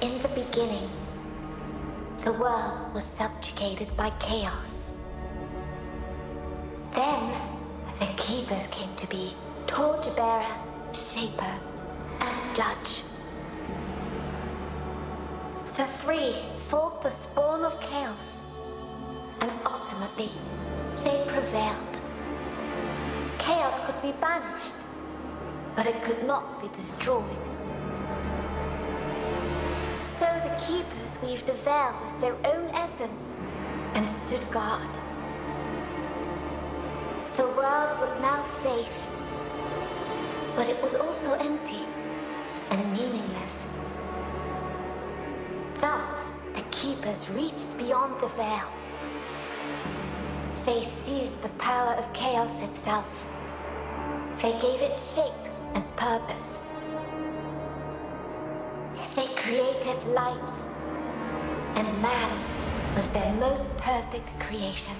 In the beginning, the world was subjugated by chaos. Then, the Keepers came to be Torchbearer, Shaper, and Judge. The three fought the spawn of chaos, and ultimately, they prevailed. Chaos could be banished, but it could not be destroyed. The keepers weaved a veil with their own essence and stood guard. The world was now safe, but it was also empty and meaningless. Thus, the Keepers reached beyond the veil. They seized the power of chaos itself. They gave it shape and purpose. Created life, and man was their most perfect creation.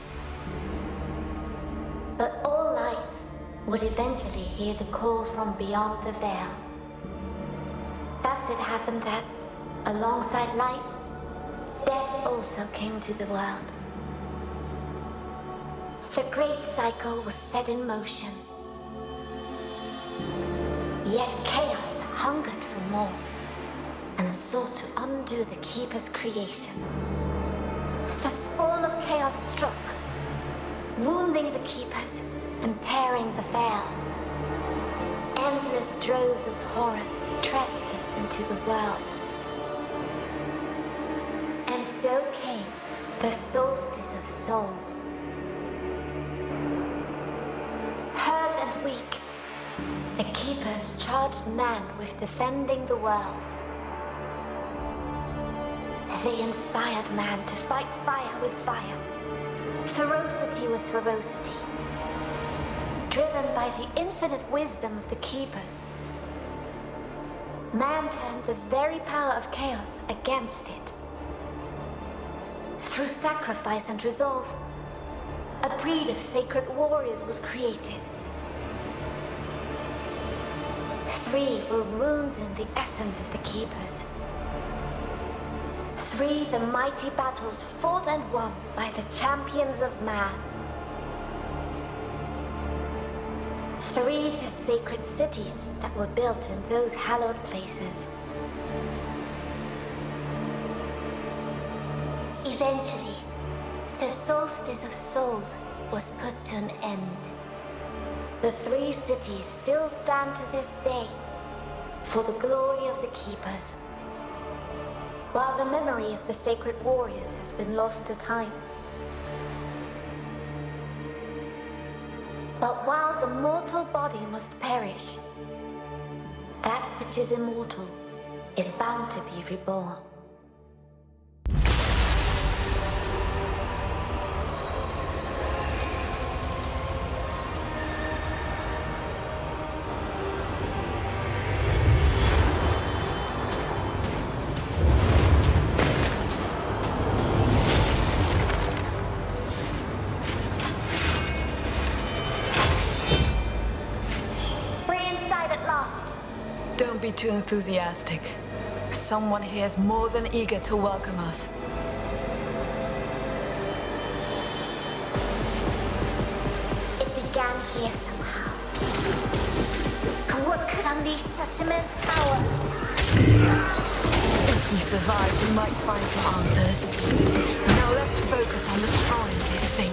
But all life would eventually hear the call from beyond the veil. Thus it happened that, alongside life, death also came to the world. The great cycle was set in motion. Yet chaos hungered for more and sought to undo the Keeper's creation. The spawn of chaos struck, wounding the Keepers and tearing the veil. Endless droves of horrors trespassed into the world. And so came the solstice of souls. Hurt and weak, the Keepers charged man with defending the world. They inspired man to fight fire with fire, ferocity with ferocity. Driven by the infinite wisdom of the Keepers, man turned the very power of chaos against it. Through sacrifice and resolve, a breed of sacred warriors was created. Three were wounds in the essence of the Keepers. Three the mighty battles fought and won by the champions of man. Three the sacred cities that were built in those hallowed places. Eventually, the solstice of souls was put to an end. The three cities still stand to this day for the glory of the Keepers, while the memory of the sacred warriors has been lost to time. But while the mortal body must perish, that which is immortal is bound to be reborn. Too enthusiastic. Someone here is more than eager to welcome us. It began here somehow. What could unleash such immense power? If we survive, we might find some answers. Now let's focus on destroying these things.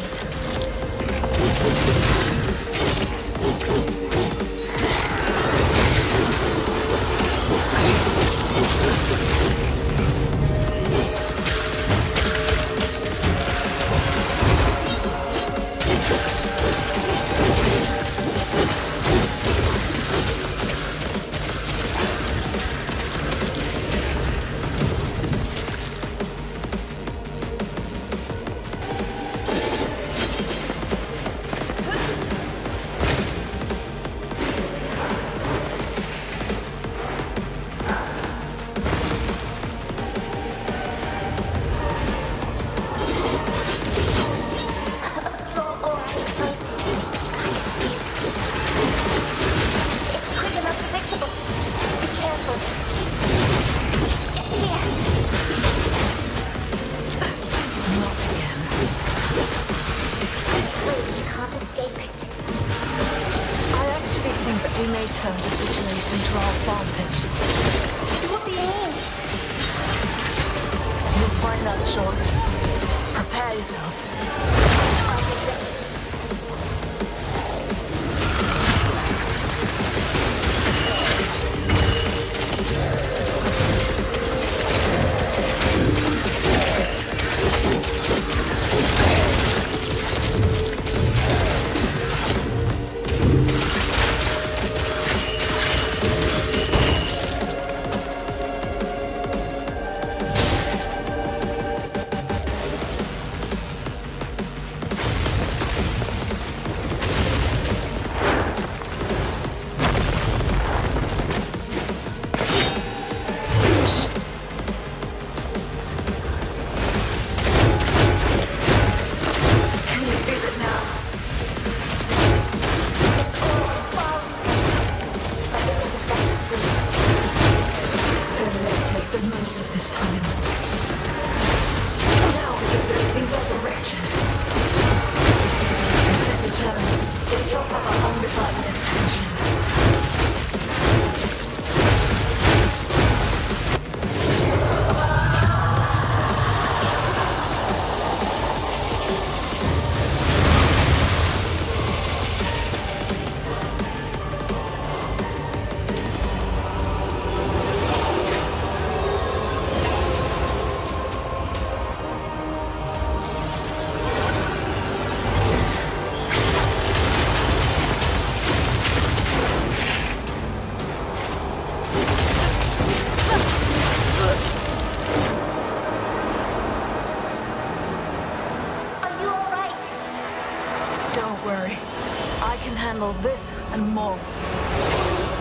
More.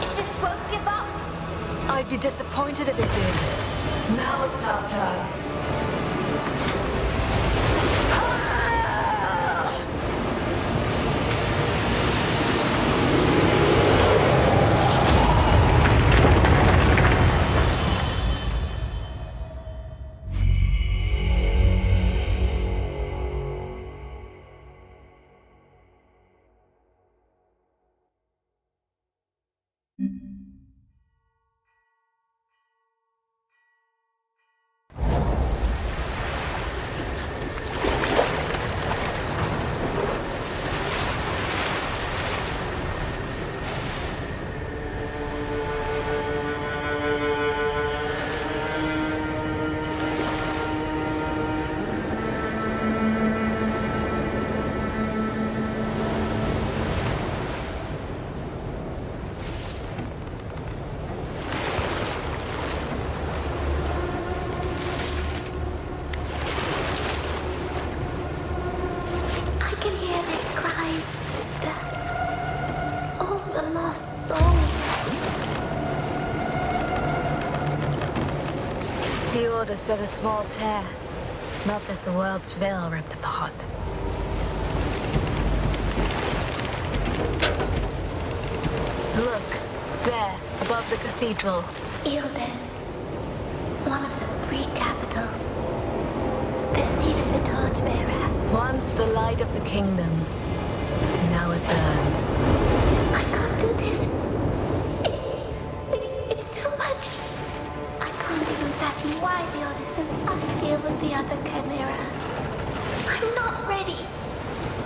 It just won't give up. I'd be disappointed if it did. Order set a small tear. Not that the world's veil ripped apart. Look, there, above the cathedral. Ilden. One of the three capitals. The seat of the torchbearer. Once the light of the kingdom. Now it burns. With the other chimeras. I'm not ready.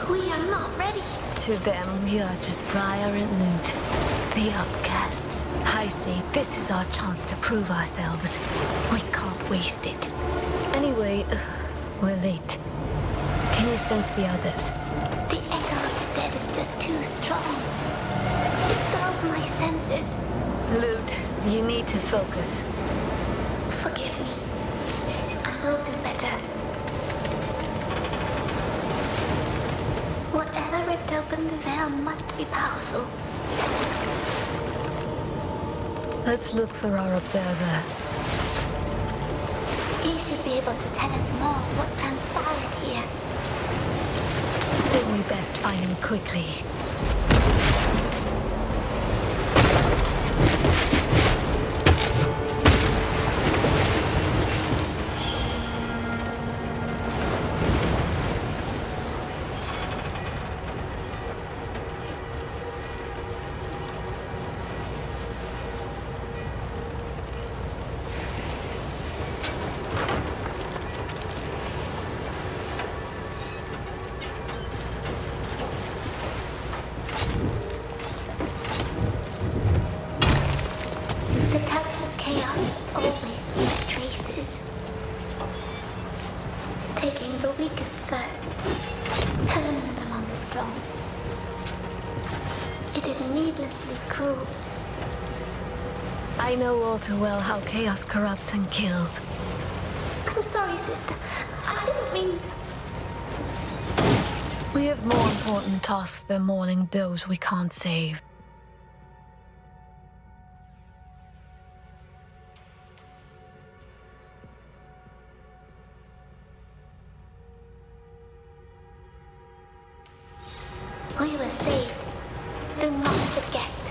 We are not ready. To them, we are just Briar and Lute, the outcasts. I say this is our chance to prove ourselves. We can't waste it. Anyway, we're late. Can you sense the others? The echo of the dead is just too strong. It dulls my senses. Lute, you need to focus. Let's look for our observer. He should be able to tell us more what transpired here. Then we best find him quickly. All too well how chaos corrupts and kills. I'm sorry, sister. I didn't mean. We have more important tasks than mourning those we can't save. We were saved. Do not forget.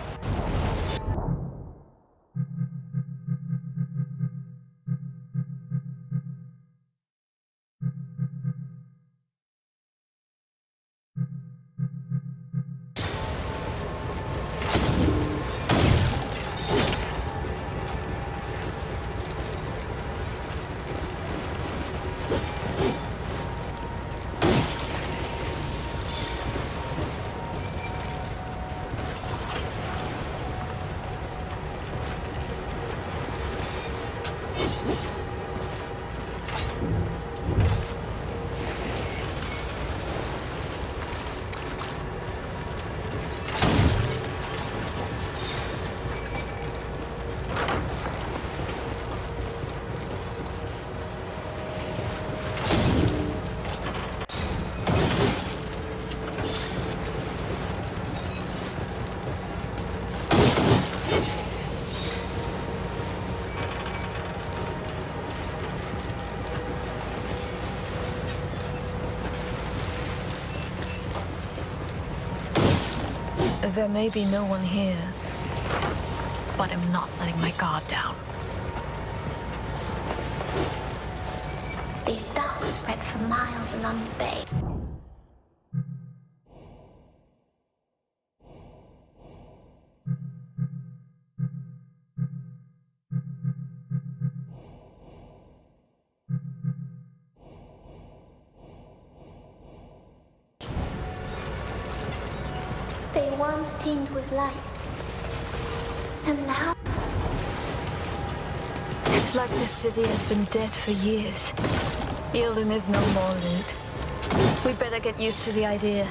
There may be no one here, but I'm not letting my guard down. These dogs spread for miles along the bay. This city has been dead for years. Ilden is no more Lute. We better get used to the idea.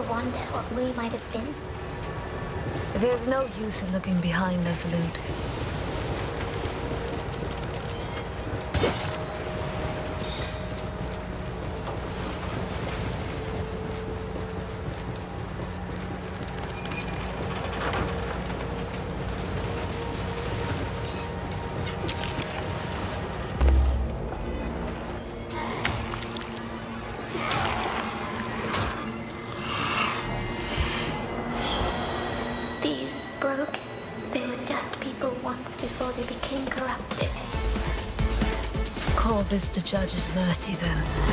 Ever wonder what we might have been? There's no use in looking behind us, Lute. Judge's mercy, then.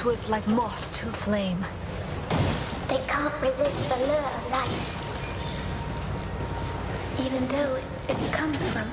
To like moth to a flame. They can't resist the lure of life. Even though it comes from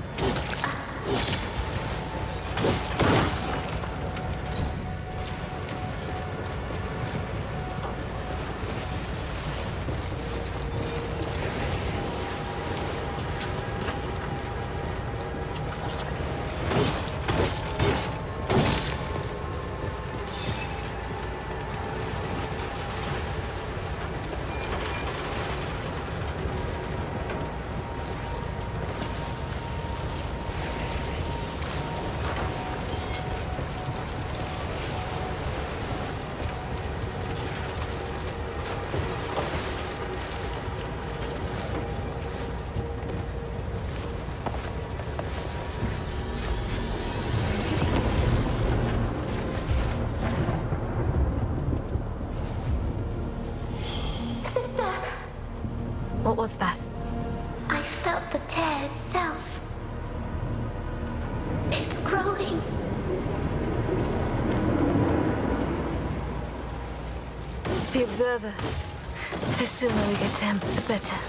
Observer. The sooner we get to him, the better.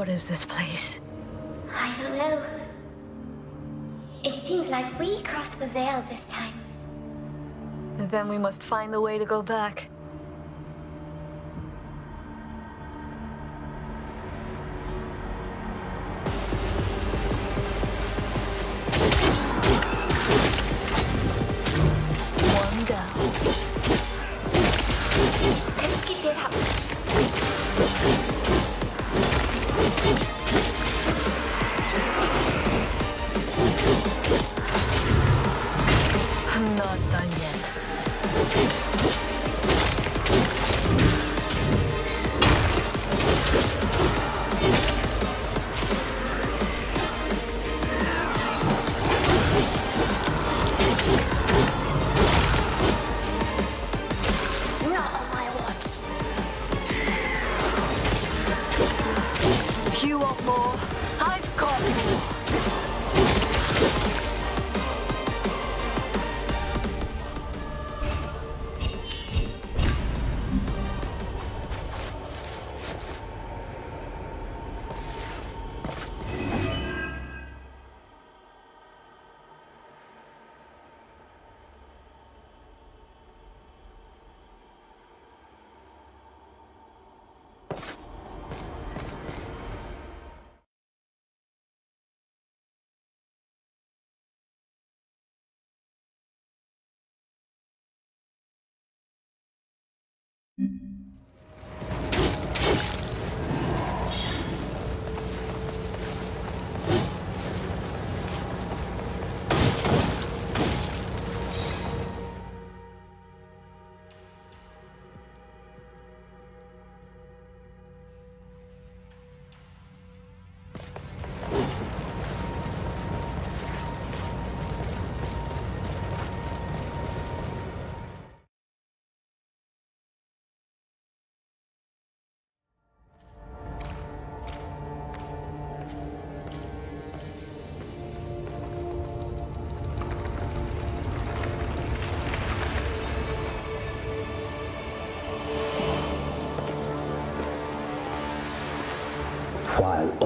What is this place? I don't know. It seems like we crossed the veil this time. Then we must find a way to go back.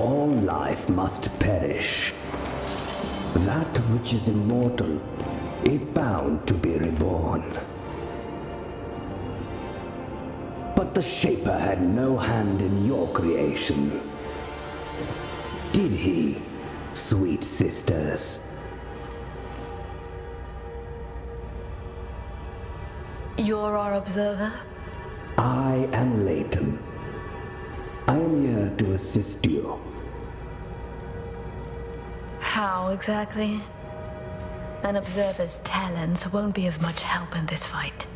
All life must perish, that which is immortal is bound to be reborn. But the Shaper had no hand in your creation. Did he, sweet sisters? You're our observer? I am Leighton. I am here to assist you. How exactly? An observer's talents won't be of much help in this fight.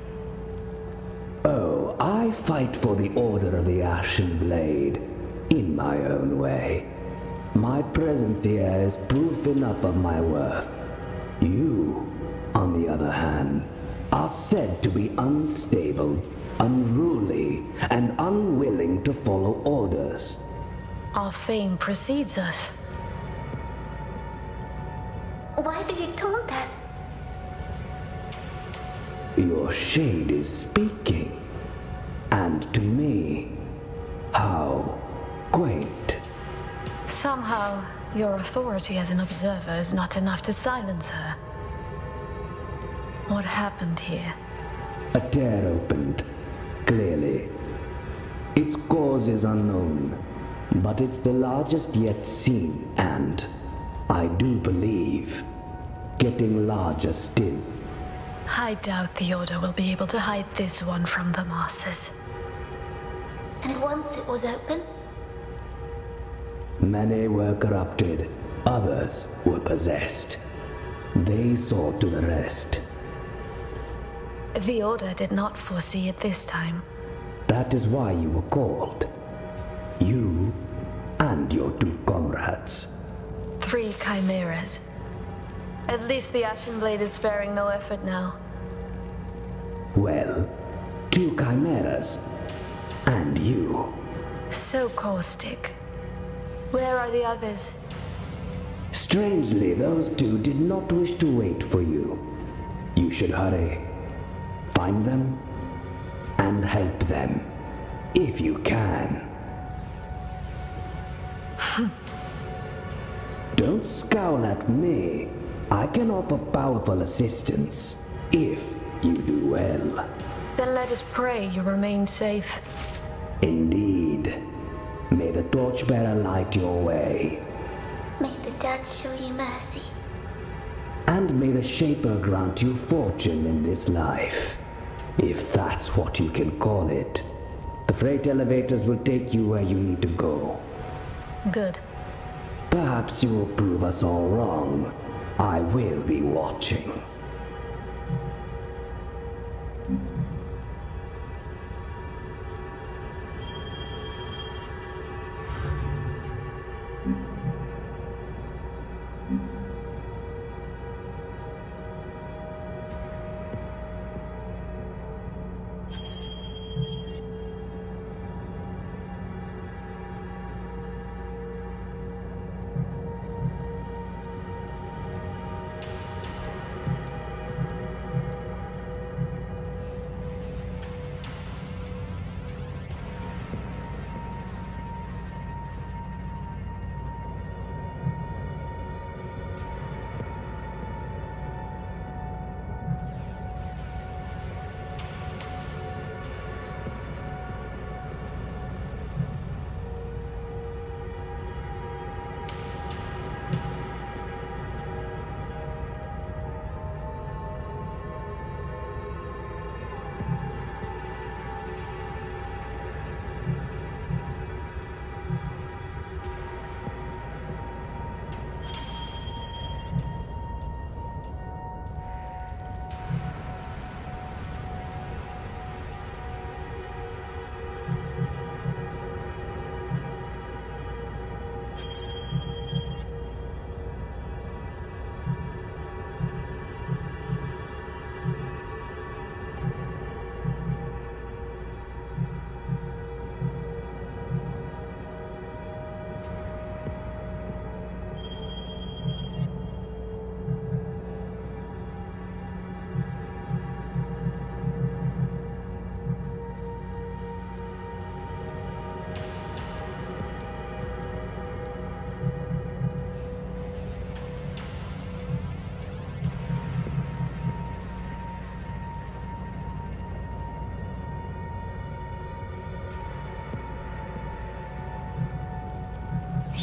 Oh, I fight for the Order of the Ashen Blade in my own way. My presence here is proof enough of my worth. You, on the other hand, are said to be unstable, unruly, and unwilling to follow orders. Our fame precedes us. Why do you taunt us? Your shade is speaking. And to me, how quaint. Somehow, your authority as an observer is not enough to silence her. What happened here? A tear opened, clearly. Its cause is unknown, but it's the largest yet seen, and I do believe getting larger still. I doubt the Order will be able to hide this one from the masses. And once it was open, Many were corrupted, others were possessed. They saw to the rest. The Order did not foresee it this time. That is why you were called. You and your two comrades. Three chimeras. At least the Ashen Blade is sparing no effort now. Well, two chimeras. And you. So caustic. Where are the others? Strangely, those two did not wish to wait for you. You should hurry. Find them and help them. If you can. Don't scowl at me. I can offer powerful assistance. If you do well. Then let us pray you remain safe. Indeed. May the torchbearer light your way. May the judge show you mercy. And may the Shaper grant you fortune in this life. If that's what you can call it. The freight elevators will take you where you need to go. Good. Perhaps you will prove us all wrong. I will be watching.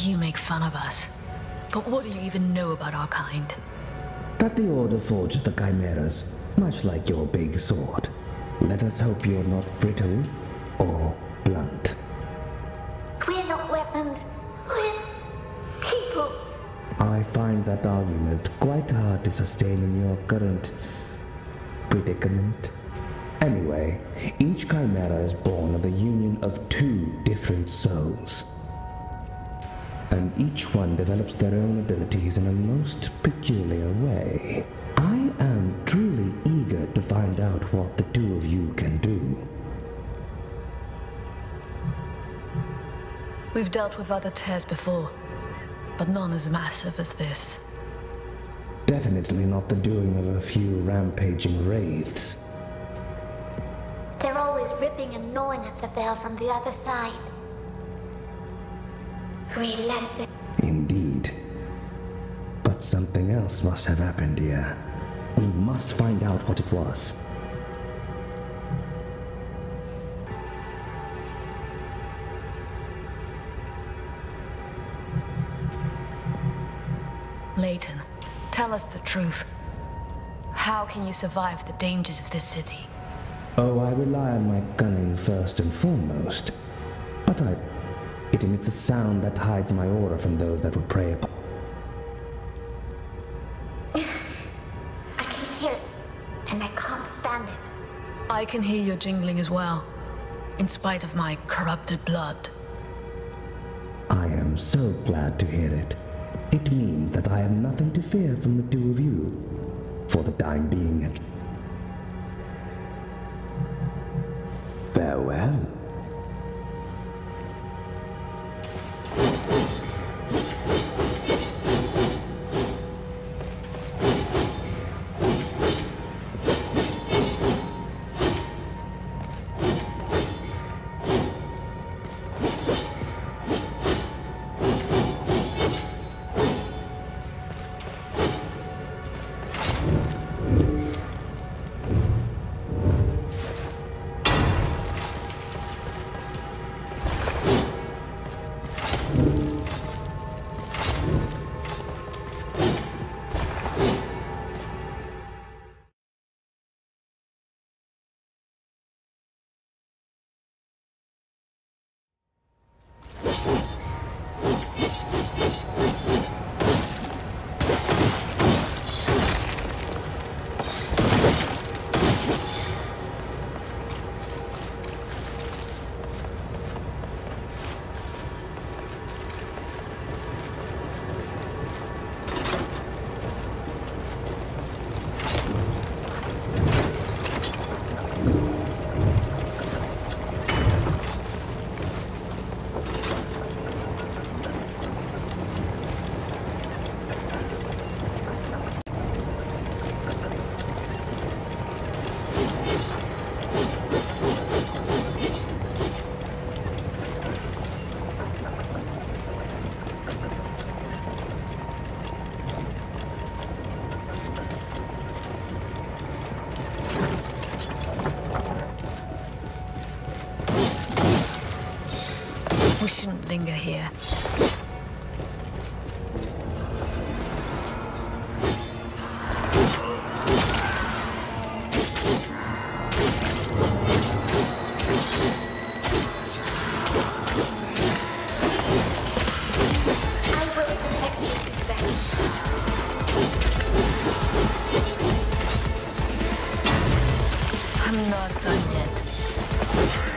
You make fun of us. But what do you even know about our kind? That the Order forges the chimeras, much like your big sword. Let us hope you're not brittle or blunt. We're not weapons. We're people. I find that argument quite hard to sustain in your current predicament. Anyway, each chimera is born of the union of two different souls. And each one develops their own abilities in a most peculiar way. I am truly eager to find out what the two of you can do. We've dealt with other tears before, but none as massive as this. Definitely not the doing of a few rampaging wraiths. They're always ripping and gnawing at the veil from the other side. Relentless. Indeed. But something else must have happened here. We must find out what it was. Layton, tell us the truth. How can you survive the dangers of this city? Oh, I rely on my cunning first and foremost. But I... It emits a sound that hides my aura from those that would prey upon... I can hear it, and I can't stand it. I can hear your jingling as well, in spite of my corrupted blood. I am so glad to hear it. It means that I have nothing to fear from the two of you. For the time being. Farewell. Linger here. I'm not done yet.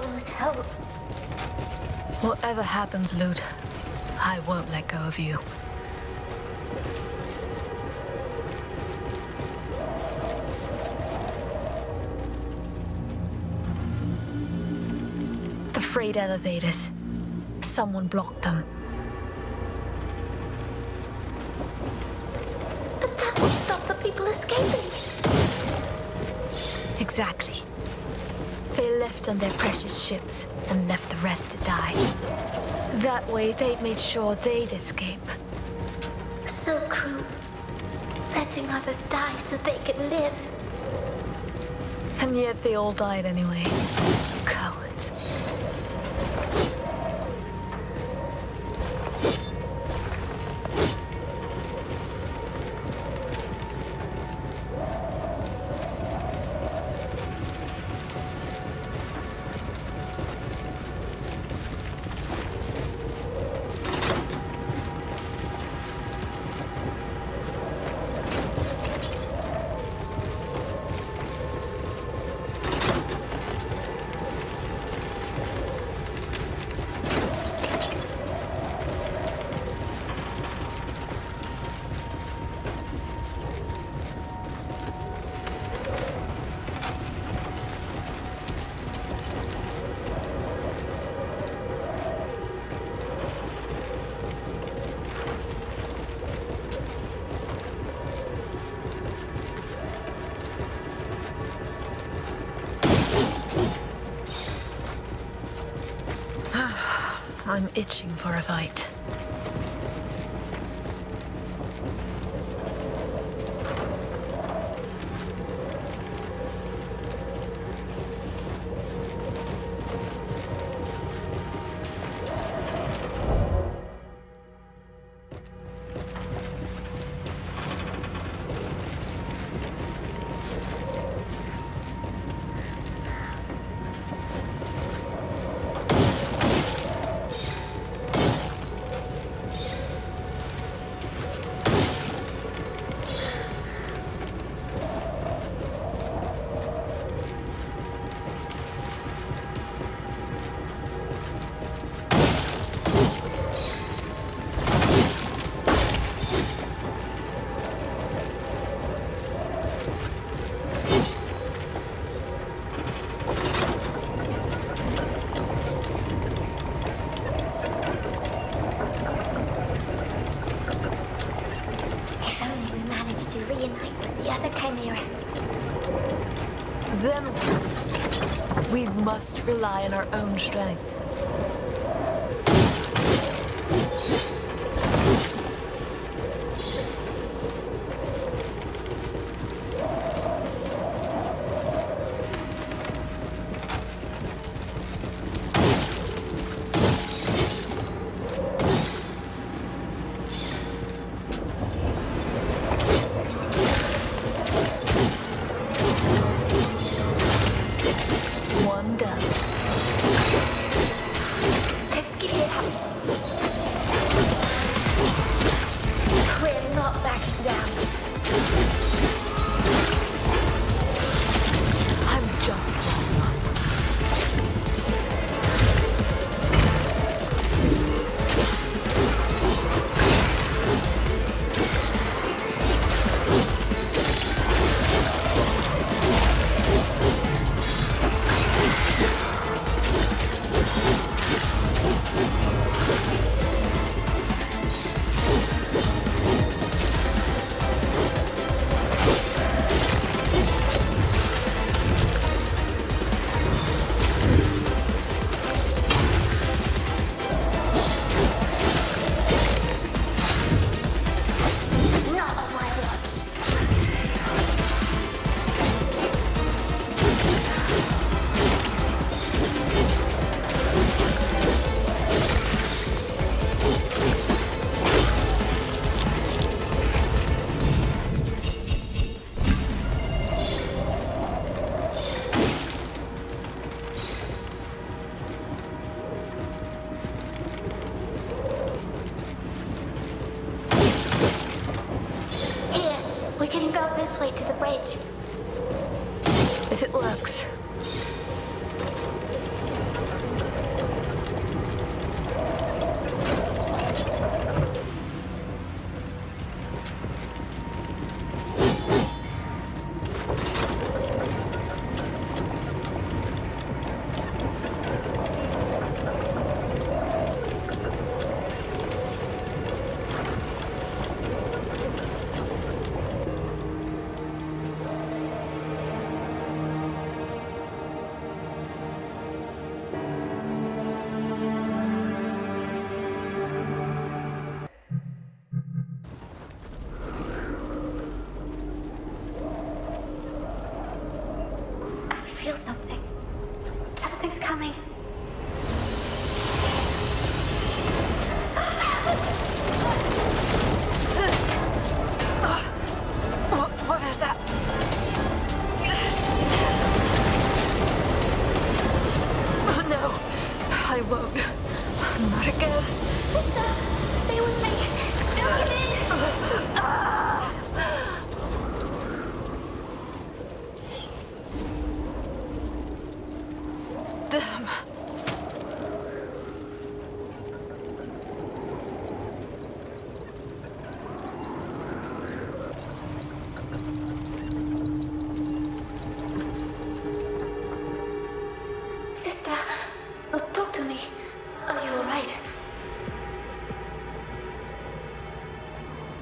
Could swallow. Whatever happens, Lute, I won't let go of you. The freight elevators. Someone blocked left on their precious ships and left the rest to die. That way, they'd made sure they'd escape. So cruel. Letting others die so they could live. And yet they all died anyway. I'm itching for a fight. rely on our own strength.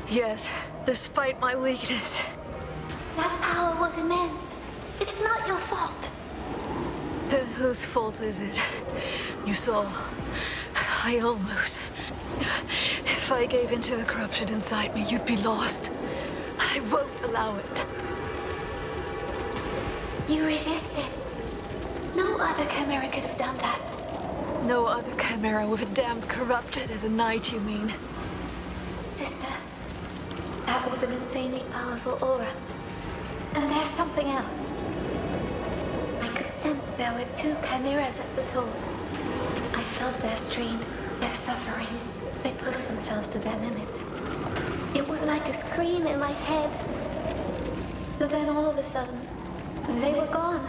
Yes, despite my weakness. That power was immense. It's not your fault. Then whose fault is it? You saw. I almost. If I gave in to the corruption inside me, you'd be lost. I won't allow it. You resisted. No other Chimera could have done that. No other Chimera with a damn corrupted as a knight, you mean? Was an insanely powerful aura. And there's something else. I could sense there were two chimeras at the source. I felt their strain, their suffering. They pushed themselves to their limits. It was like a scream in my head. But then all of a sudden, they were gone.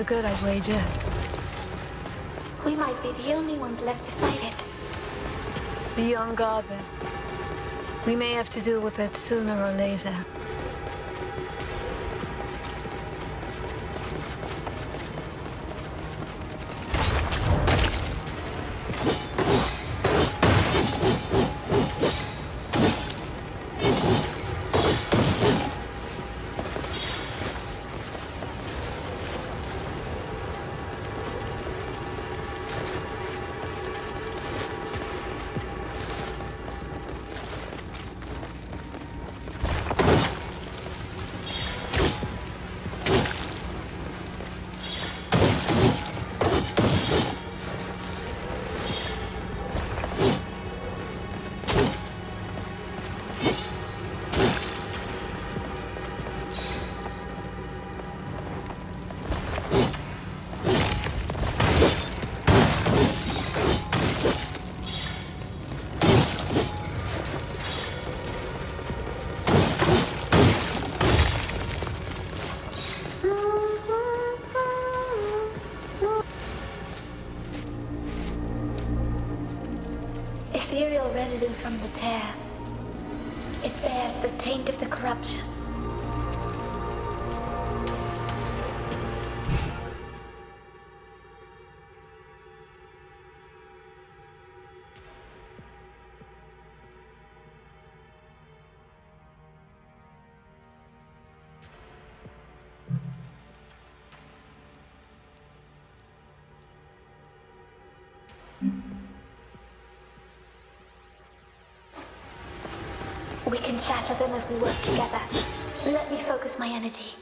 For good, I'd wager. We might be the only ones left to fight it. Be on guard then. We may have to deal with it sooner or later. We can shatter them if we work together. Let me focus my energy.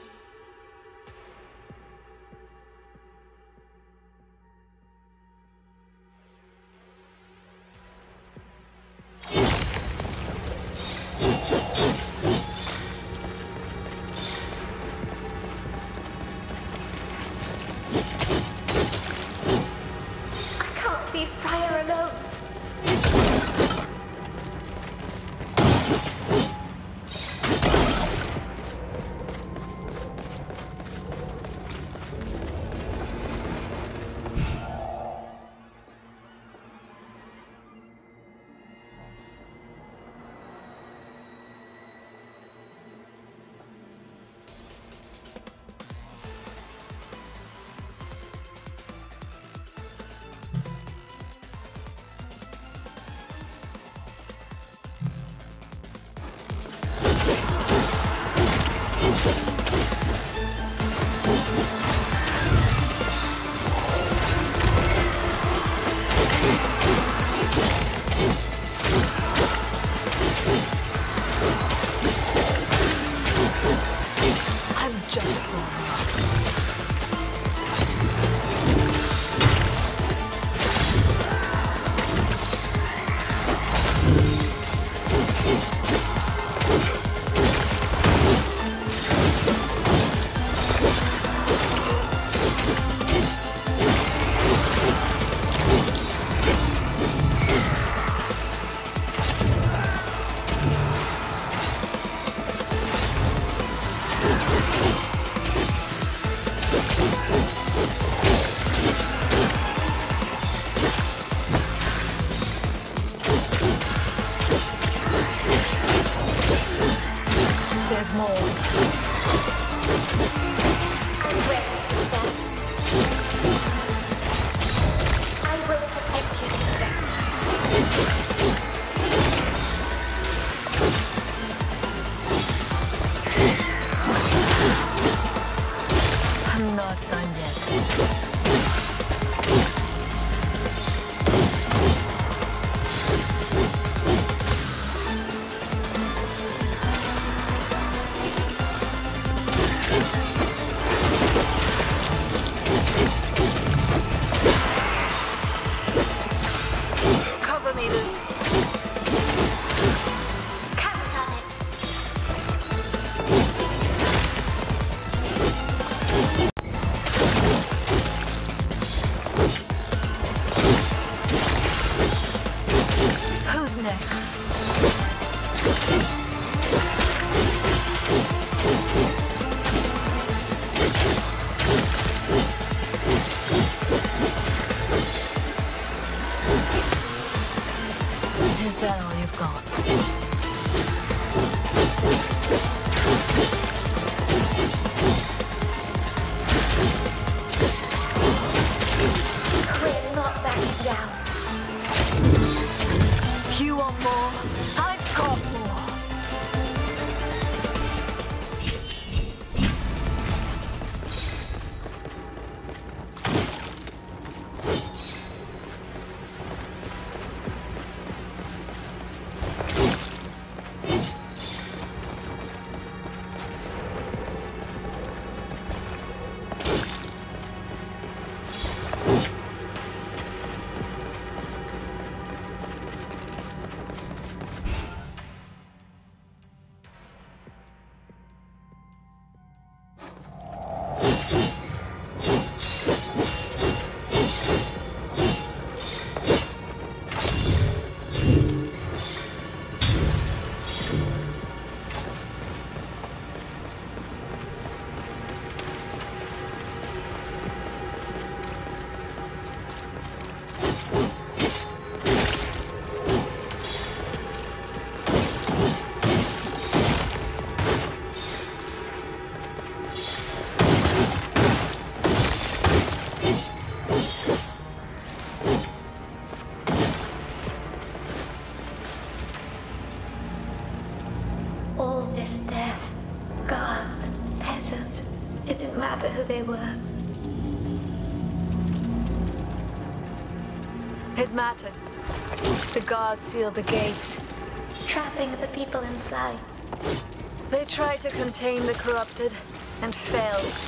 The guards sealed the gates. Trapping the people inside. They tried to contain the corrupted and failed.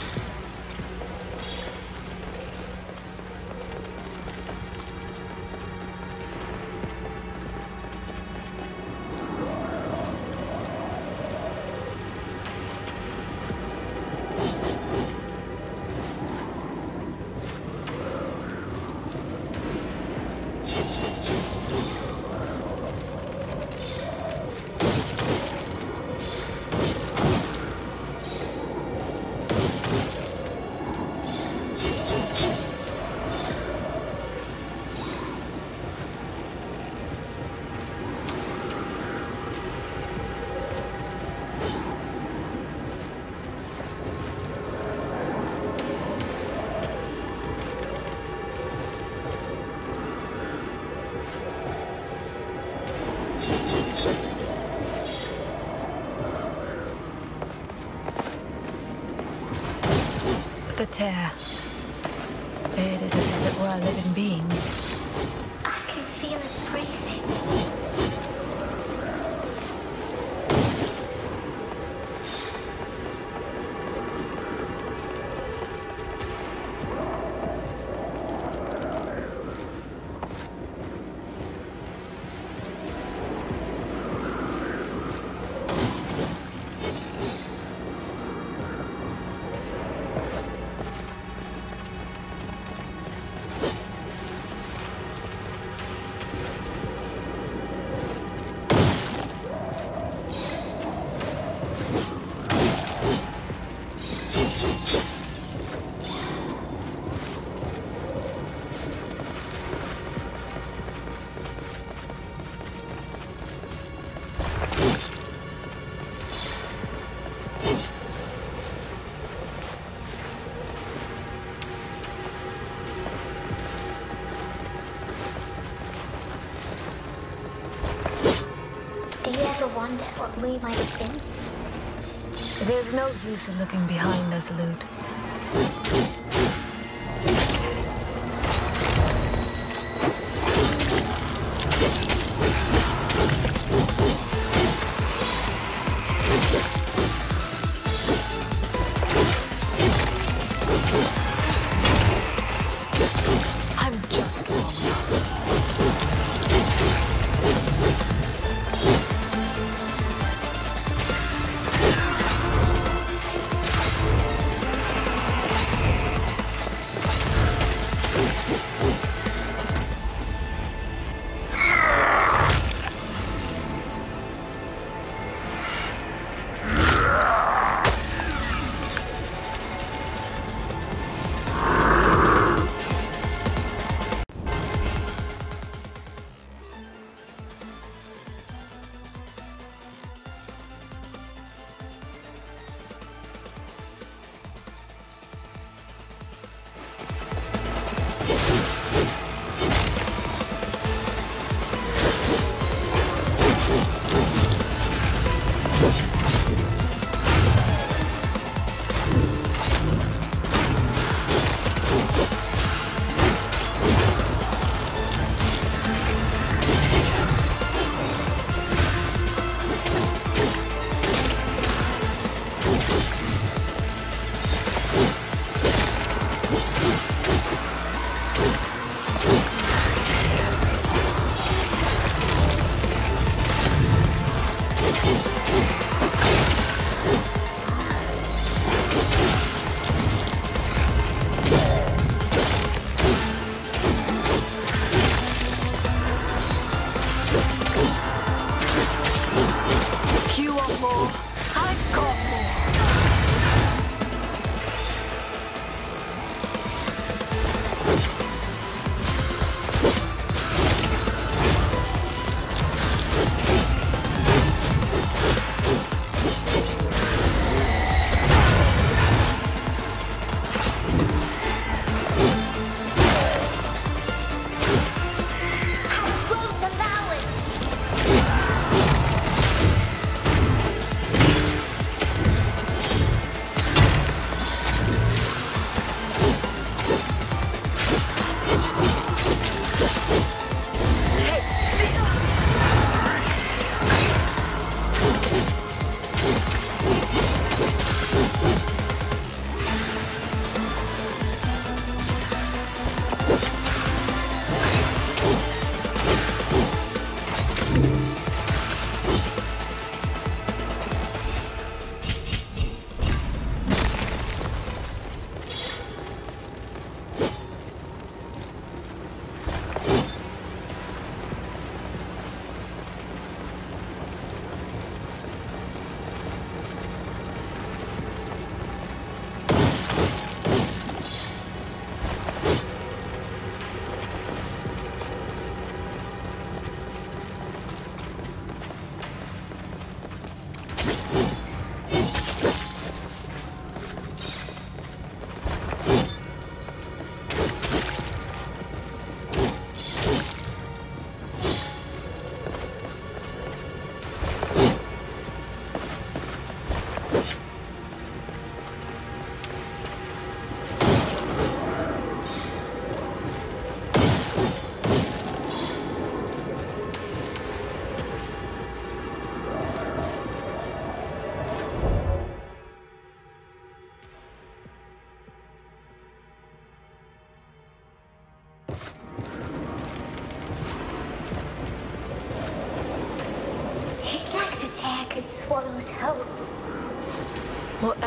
Tear. It is as if it were a living being. There's no use in looking behind us, Lute.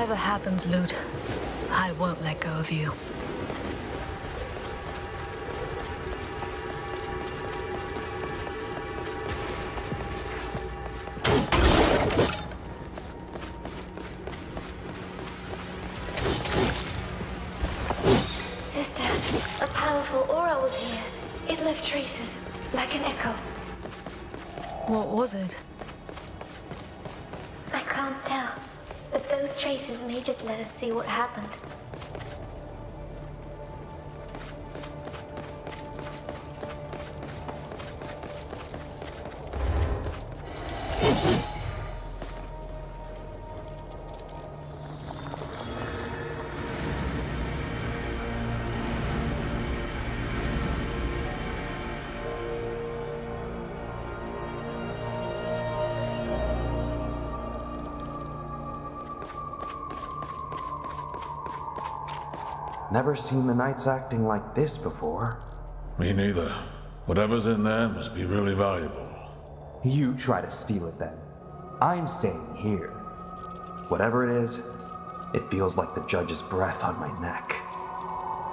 Whatever happens, Lute, I won't let go of you. Never seen the knights acting like this before. Me neither. Whatever's in there must be really valuable. You try to steal it then. I'm staying here. Whatever it is, it feels like the judge's breath on my neck.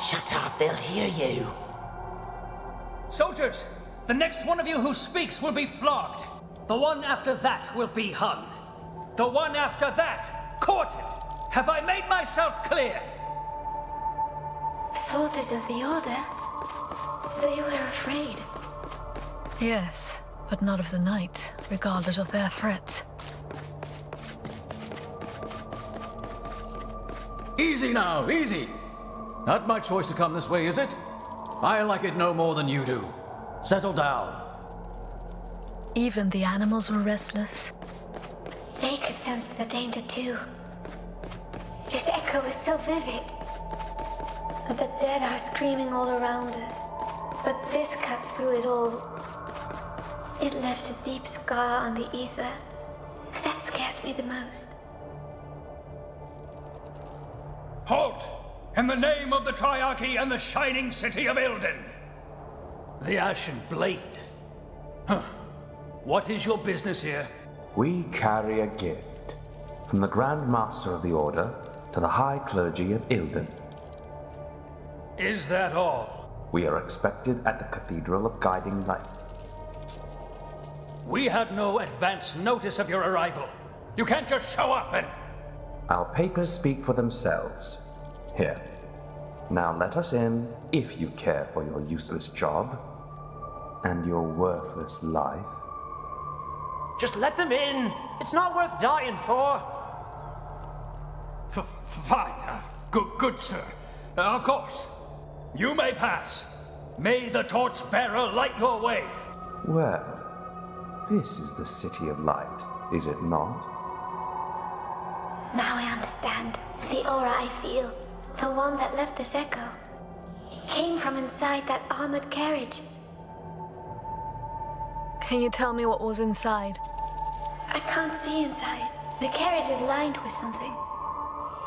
Shut up, they'll hear you. Soldiers, the next one of you who speaks will be flogged. The one after that will be hung. The one after that, quartered. Have I made myself clear? Soldiers of the Order? They were afraid. Yes, but not of the knights, regardless of their threats. Easy now, easy. Not my choice to come this way, is it? I like it no more than you do. Settle down. Even the animals were restless. They could sense the danger too. This echo is so vivid. The dead are screaming all around us, but this cuts through it all. It left a deep scar on the ether. That scares me the most. Halt! In the name of the Triarchy and the shining city of Ilden! The Ashen Blade. Huh. What is your business here? We carry a gift from the Grand Master of the Order to the High Clergy of Ilden. Is that all? We are expected at the Cathedral of Guiding Light. We had no advance notice of your arrival. You can't just show up and. Our papers speak for themselves. Here. Now let us in, if you care for your useless job and your worthless life. Just let them in. It's not worth dying for. F- fine. Uh, good, good, sir. Uh, of course. You may pass. May the torchbearer light your way. Well, this is the City of Light, is it not? Now I understand. The aura I feel, the one that left this echo, came from inside that armored carriage. Can you tell me what was inside? I can't see inside. The carriage is lined with something.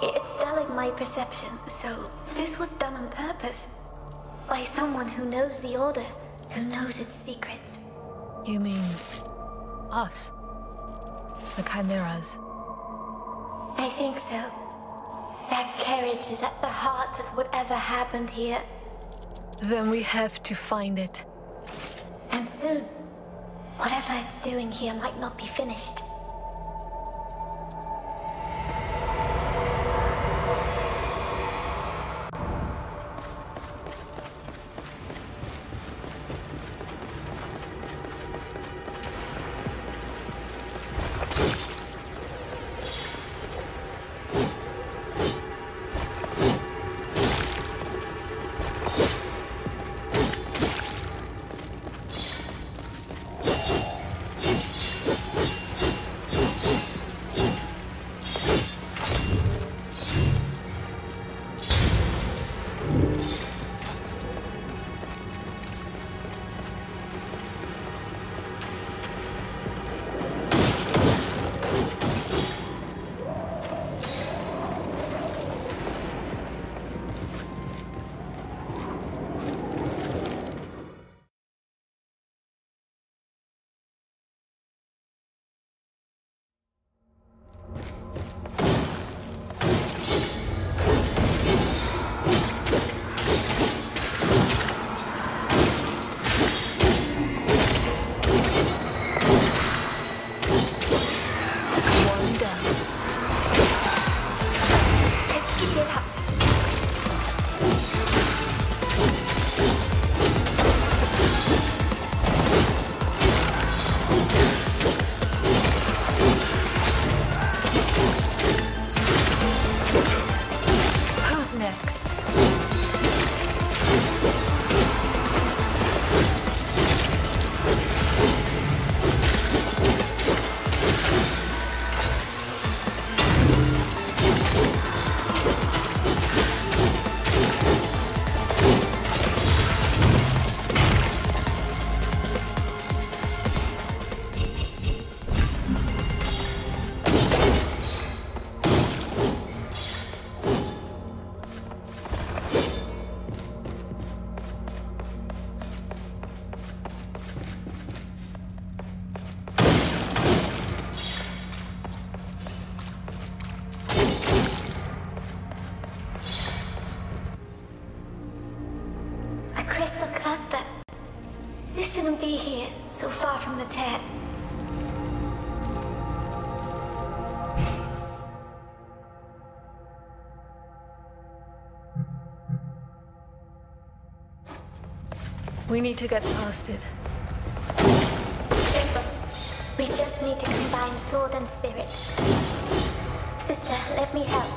It's dulling my perception, so this was done on purpose. By someone who knows the Order, who knows its secrets. You mean us? The Chimeras? I think so. That carriage is at the heart of whatever happened here. Then we have to find it. And soon, whatever it's doing here might not be finished. We need to get past it. Simple. We just need to combine sword and spirit. Sister, let me help.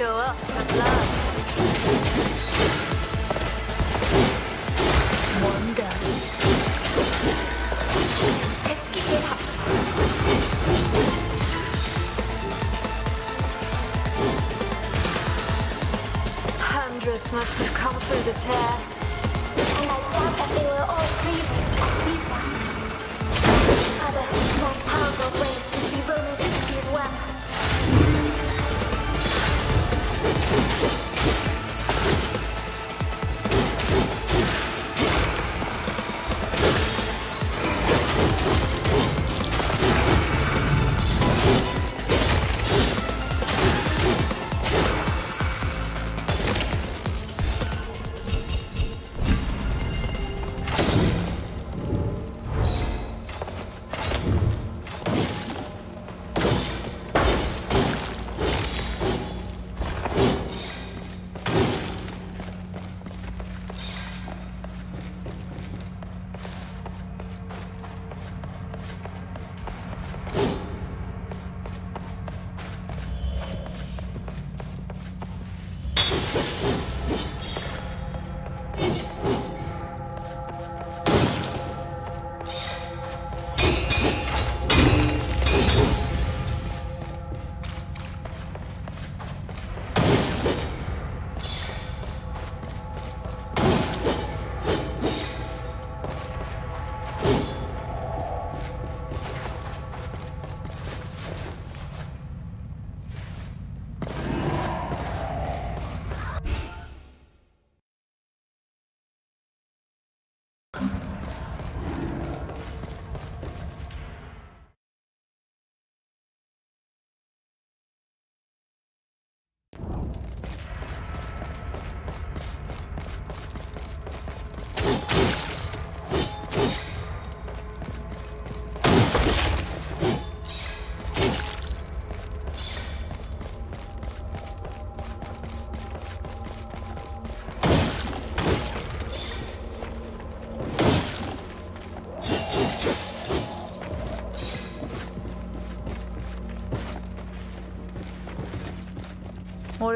They show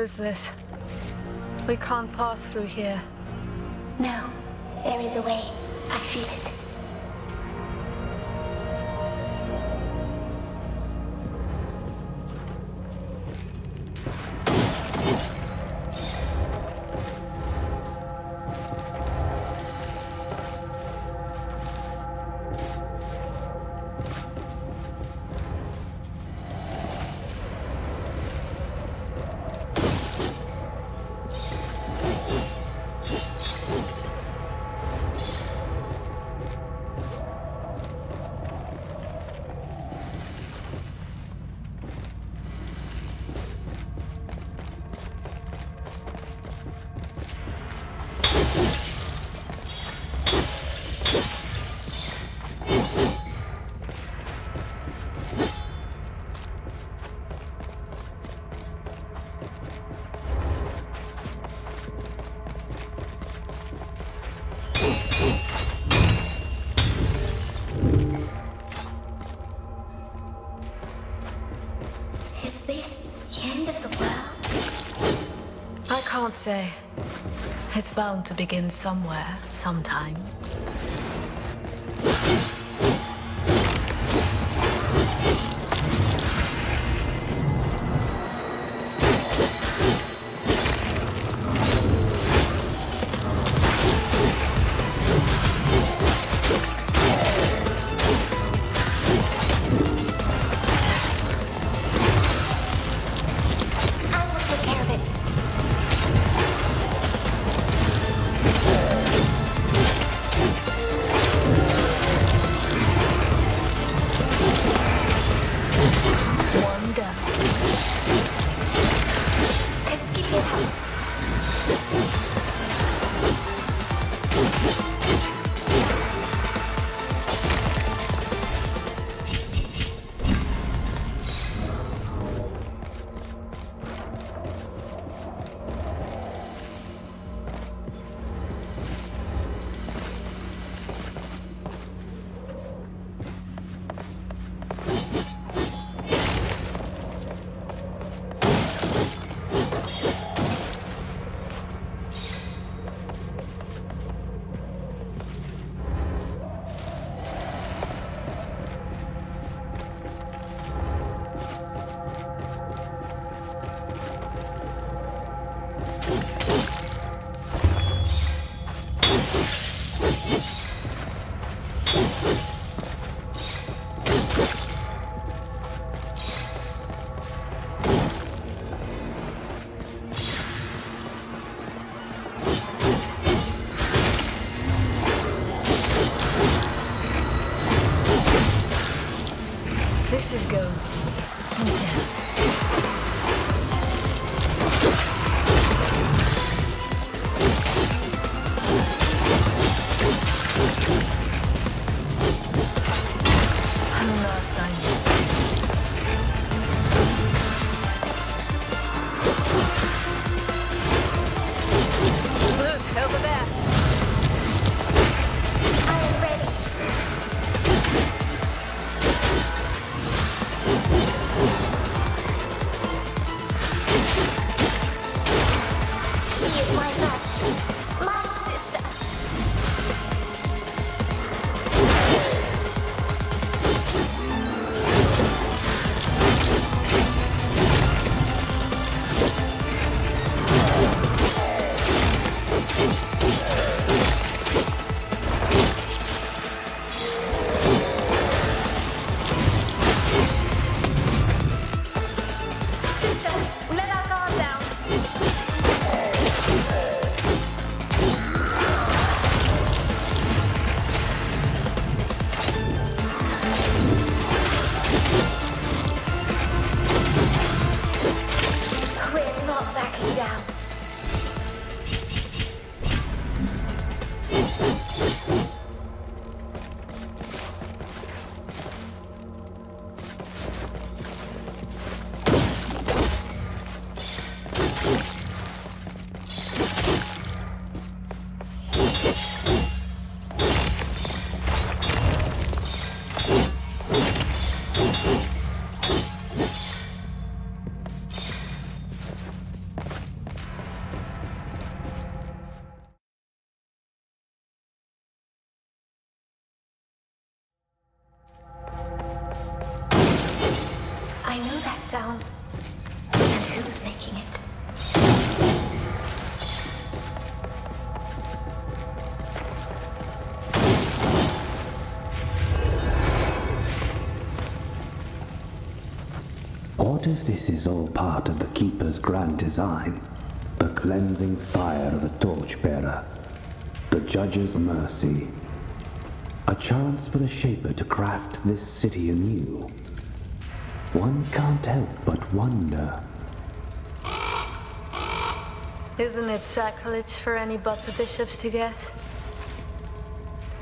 Is this? We can't pass through here. No, there is a way. I feel it. Say. It's bound to begin somewhere, sometime. What if this is all part of the Keeper's grand design? The cleansing fire of a torchbearer, the Judge's mercy, a chance for the Shaper to craft this city anew. One can't help but wonder. Isn't it sacrilege for any but the bishops to guess?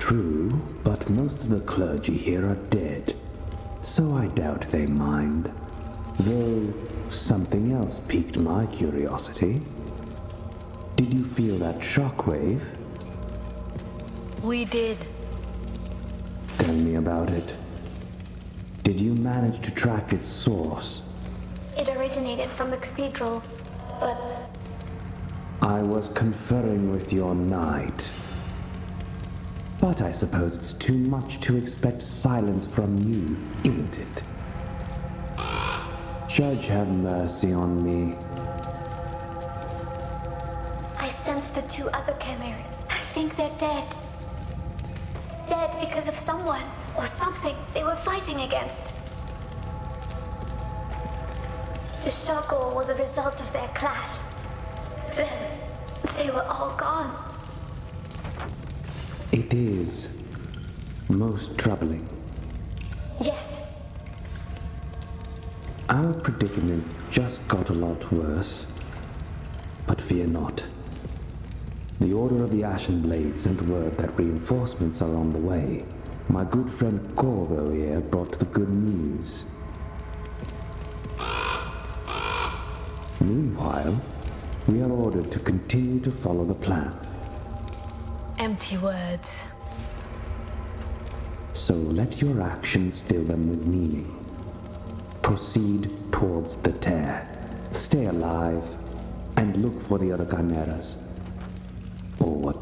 True, but most of the clergy here are dead, so I doubt they mind. Though something else piqued my curiosity. Did you feel that shockwave? We did. Tell me about it. Did you manage to track its source? It originated from the cathedral, but I was conferring with your knight. But I suppose it's too much to expect silence from you, isn't it? Judge have mercy on me. I sense the two other chimeras. I think they're dead. Dead because of someone or something they were fighting against. The Shoggoth was a result of their clash. Then they were all gone. It is most troubling. Yes, Our predicament just got a lot worse. But fear not. The Order of the Ashen Blade sent word that reinforcements are on the way. My good friend Corvo here brought the good news. Meanwhile, we are ordered to continue to follow the plan. Empty words. So let your actions fill them with meaning. Proceed towards the tear. Stay alive and look for the other chimeras. Or what?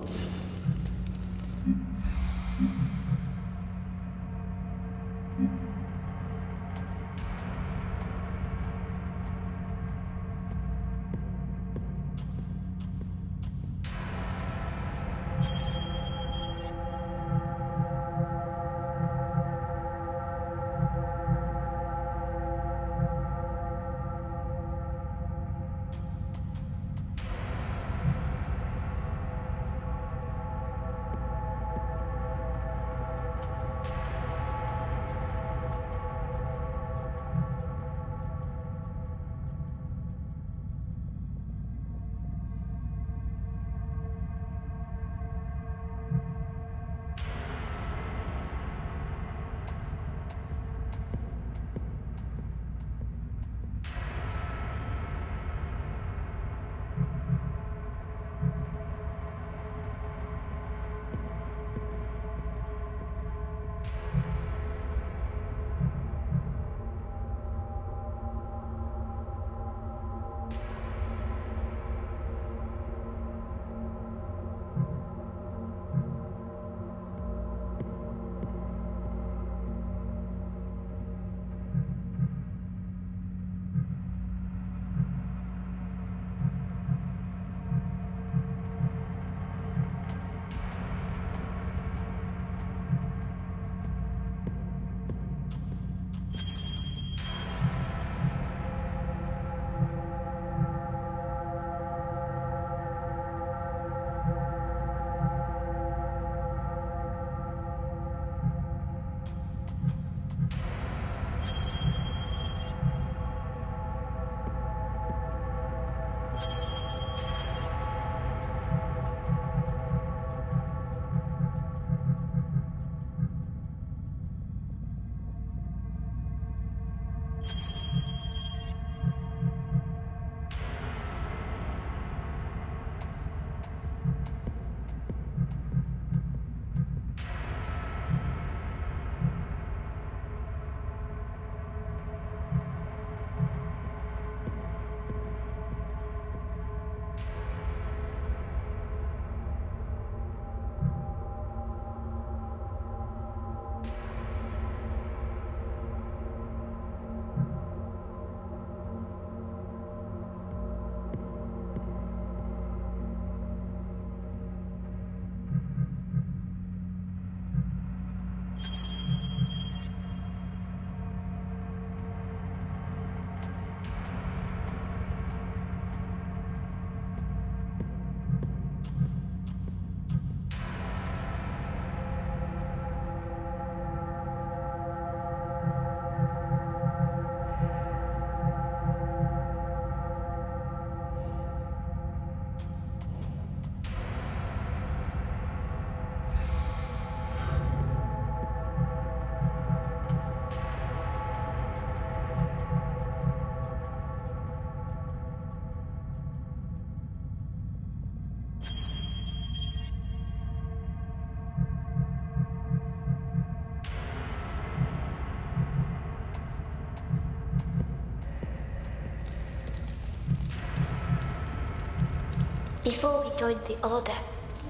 Before we joined the Order,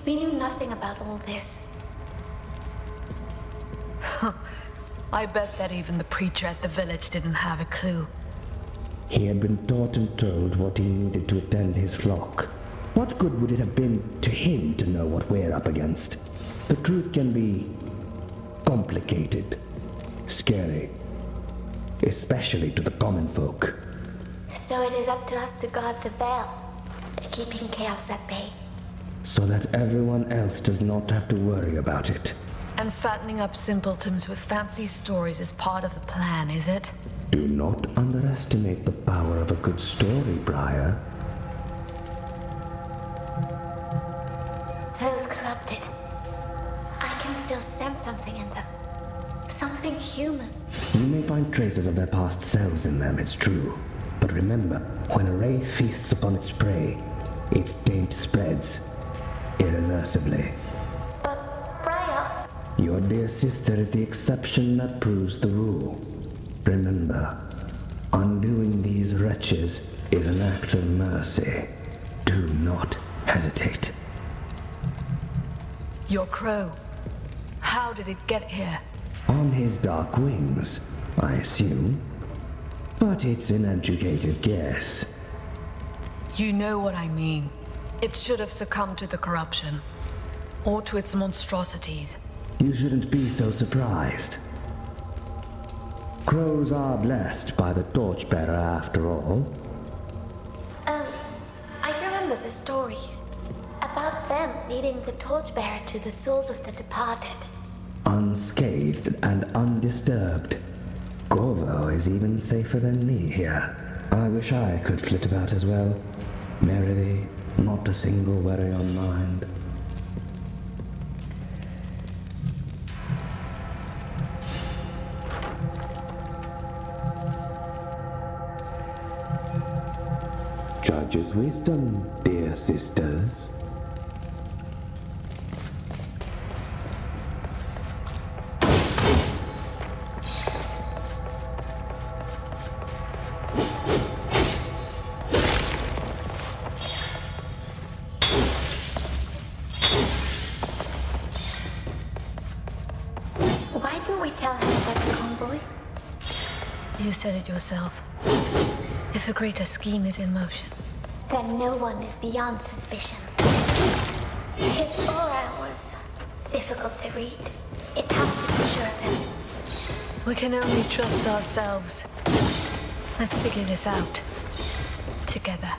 we knew nothing about all this. I bet that even the preacher at the village didn't have a clue. He had been taught and told what he needed to attend his flock. What good would it have been to him to know what we're up against? The truth can be complicated, scary, especially to the common folk. So it is up to us to guard the veil, keeping chaos at bay. So that everyone else does not have to worry about it. And fattening up simpletons with fancy stories is part of the plan, is it? Do not underestimate the power of a good story, Briar. Those corrupted. I can still sense something in them. Something human. You may find traces of their past selves in them, it's true. But remember, when a wraith feasts upon its prey, its taint spreads irreversibly. But, Briar, Your dear sister is the exception that proves the rule. Remember, undoing these wretches is an act of mercy. Do not hesitate. Your crow. How did it get here? On his dark wings, I assume. But it's an educated guess. You know what I mean. It should have succumbed to the corruption. Or to its monstrosities. You shouldn't be so surprised. Crows are blessed by the torchbearer after all. oh, I remember the stories. About them leading the torchbearer to the souls of the departed. Unscathed and undisturbed. Corvo is even safer than me here. I wish I could flit about as well. Merrily, not a single worry on mind. Judge's wisdom, dear sisters. Said it yourself. If a greater scheme is in motion. Then no one is beyond suspicion. His aura was difficult to read. It's hard to be sure of him. We can only trust ourselves. Let's figure this out. Together.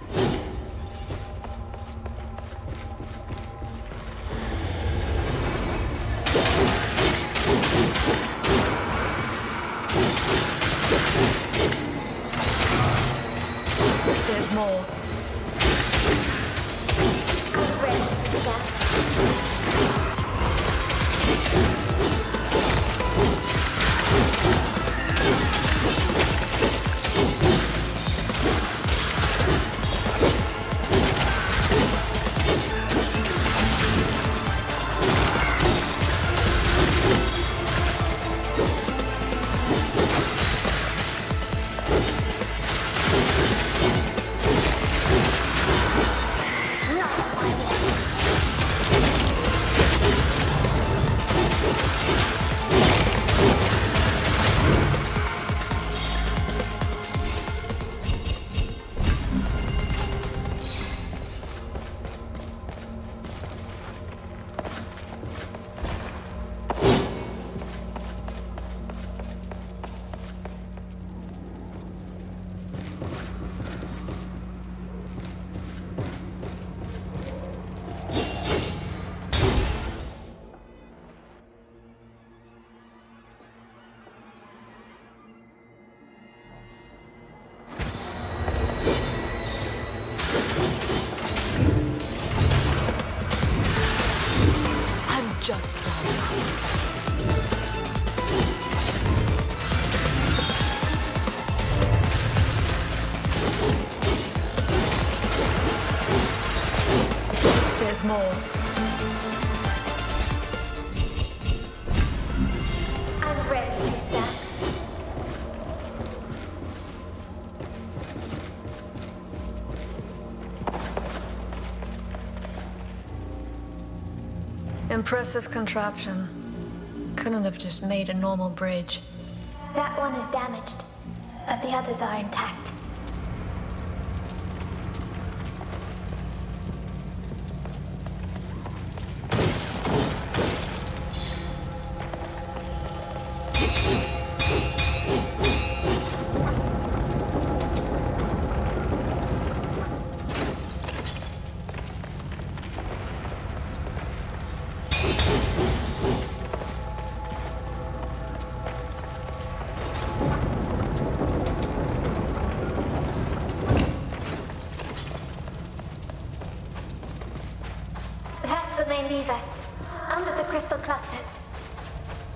Impressive contraption. Couldn't have just made a normal bridge. That one is damaged, but the others are intact.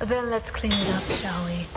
Then let's clean it up, shall we?